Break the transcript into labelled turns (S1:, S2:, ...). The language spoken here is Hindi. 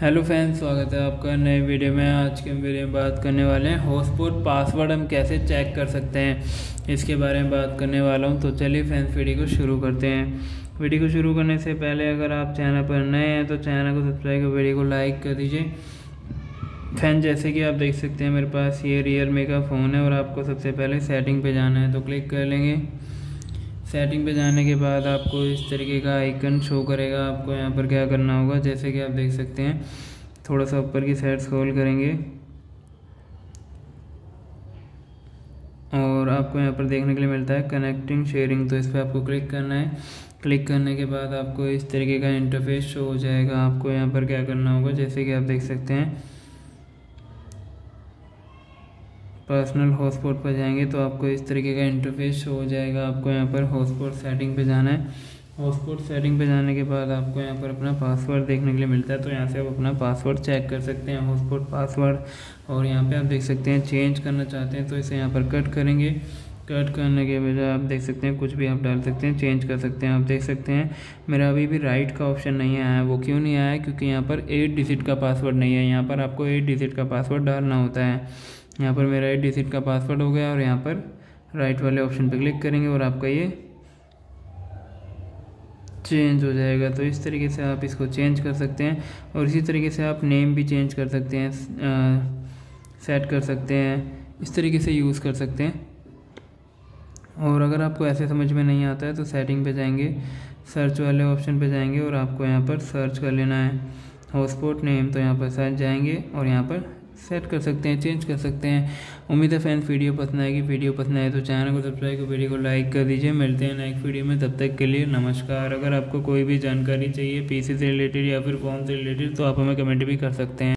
S1: हेलो फ्रेंड्स, स्वागत है आपका नए वीडियो में। आज के वीडियो में बात करने वाले हैं हॉटस्पॉट पासवर्ड हम कैसे चेक कर सकते हैं, इसके बारे में बात करने वाला हूँ। तो चलिए फ्रेंड्स, वीडियो को शुरू करते हैं। वीडियो को शुरू करने से पहले अगर आप चैनल पर नए हैं तो चैनल को सब्सक्राइब कर वीडियो को लाइक कर दीजिए। फ़ैन जैसे कि आप देख सकते हैं, मेरे पास ये रियल मी का फ़ोन है और आपको सबसे पहले सेटिंग पर जाना है तो क्लिक कर लेंगे। सेटिंग पे जाने के बाद आपको इस तरीके का आइकन शो करेगा। आपको यहाँ पर क्या करना होगा? जैसे कि आप देख सकते हैं, थोड़ा सा ऊपर की साइड स्क्रॉल करेंगे। और आपको यहाँ पर देखने के लिए मिलता है कनेक्टिंग शेयरिंग तो इस पर आपको क्लिक करना है। क्लिक करने के बाद आपको इस तरीके का इंटरफेस शो हो जाएगा। आपको यहाँ पर क्या करना होगा? जैसे कि आप देख सकते हैं पर्सनल हॉटस्पॉट पर जाएँगे तो आपको इस तरीके का इंटरफेस हो जाएगा। आपको यहाँ पर हॉटस्पॉट सेटिंग पे जाना है। हॉटस्पॉट सेटिंग पे जाने के बाद आपको यहाँ पर अपना पासवर्ड देखने के लिए मिलता है। तो यहाँ से आप अपना पासवर्ड चेक कर सकते हैं हॉटस्पॉट पासवर्ड और यहाँ पे आप देख सकते हैं चेंज करना चाहते हैं तो इसे यहाँ पर कट करेंगे। कट करने के बजाय आप देख सकते हैं, कुछ भी आप डाल सकते हैं चेंज कर सकते हैं। आप देख सकते हैं, मेरा अभी भी राइट का ऑप्शन नहीं आया है। वो क्यों नहीं आया है? क्योंकि यहाँ पर एट डिजिट का पासवर्ड नहीं है। यहाँ पर आपको एट डिजिट का पासवर्ड डालना होता है। यहाँ पर मेरा एट डिजिट का पासवर्ड हो गया और यहाँ पर राइट वाले ऑप्शन पर क्लिक करेंगे और आपका ये चेंज हो जाएगा। तो इस तरीके से आप इसको चेंज कर सकते हैं और इसी तरीके से आप नेम भी चेंज कर सकते हैं सेट कर सकते हैं, इस तरीके से यूज़ कर सकते हैं। और अगर आपको ऐसे समझ में नहीं आता है तो सेटिंग पे जाएँगे सर्च वाले ऑप्शन पे जाएँगे और आपको यहाँ पर सर्च कर लेना है। हॉटस्पॉट नेम तो यहाँ पर सर्च जाएँगे और यहाँ पर सेट कर सकते हैं चेंज कर सकते हैं। उम्मीद है फैंस वीडियो पसंद आएगी। वीडियो पसंद आए तो चैनल को सब्सक्राइब कर वीडियो को लाइक कर दीजिए। मिलते हैं नेक्स्ट वीडियो में। तब तक के लिए नमस्कार। अगर आपको कोई भी जानकारी चाहिए पीसी से रिलेटेड या फिर फ़ोन से रिलेटेड तो आप हमें कमेंट भी कर सकते हैं।